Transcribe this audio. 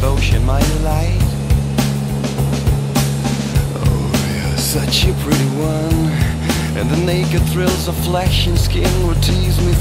devotion, my delight. Oh, you're such a pretty one. And the naked thrills of flesh and skin would tease me.